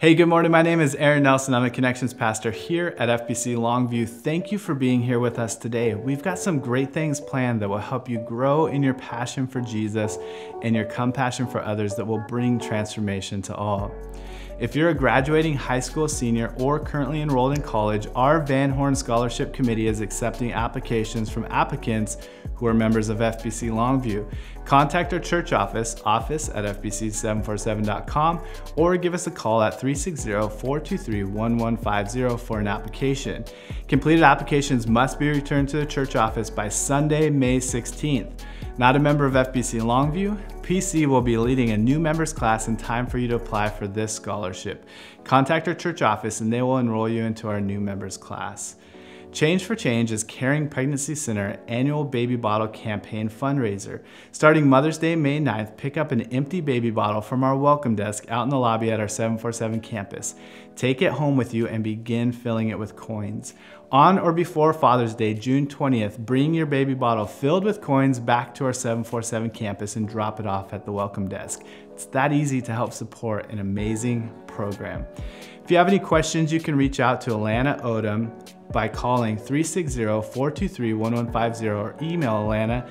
Hey, good morning. My name is Aaron Nelson. I'm a Connections Pastor here at FBC Longview. Thank you for being here with us today. We've got some great things planned that will help you grow in your passion for Jesus and your compassion for others that will bring transformation to all. If you're a graduating high school senior or currently enrolled in college, our Van Horn Scholarship Committee is accepting applications from applicants who are members of FBC Longview. Contact our church office, office at fbc747.com, or give us a call at 360-423-1150 for an application. Completed applications must be returned to the church office by Sunday, May 16th. Not a member of FBC Longview? PC will be leading a new members class in time for you to apply for this scholarship. Contact our church office and they will enroll you into our new members class. Change for Change is Caring Pregnancy Center annual baby bottle campaign fundraiser. Starting Mother's Day, May 9th, pick up an empty baby bottle from our welcome desk out in the lobby at our 747 campus. Take it home with you and begin filling it with coins. On or before Father's Day, June 20th, bring your baby bottle filled with coins back to our 747 campus and drop it off at the welcome desk. It's that easy to help support an amazing program. If you have any questions, you can reach out to Alana Odom by calling 360-423-1150 or email Alana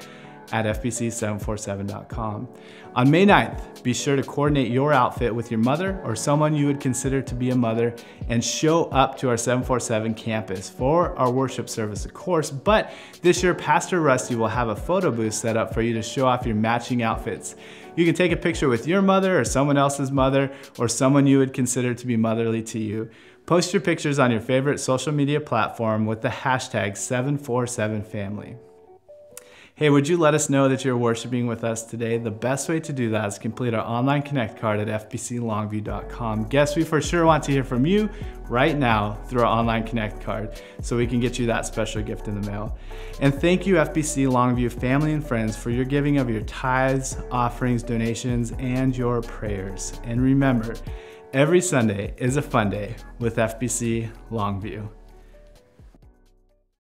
at fbc747.com. On May 9th, be sure to coordinate your outfit with your mother or someone you would consider to be a mother and show up to our 747 campus for our worship service, of course. But this year, Pastor Rusty will have a photo booth set up for you to show off your matching outfits. You can take a picture with your mother or someone else's mother or someone you would consider to be motherly to you. Post your pictures on your favorite social media platform with the hashtag 747family. Hey, would you let us know that you're worshiping with us today? The best way to do that is complete our online connect card at fbclongview.com. Guess we for sure want to hear from you right now through our online connect card so we can get you that special gift in the mail. And thank you, FBC Longview family and friends, for your giving of your tithes, offerings, donations, and your prayers. And remember, every Sunday is a fun day with FBC Longview.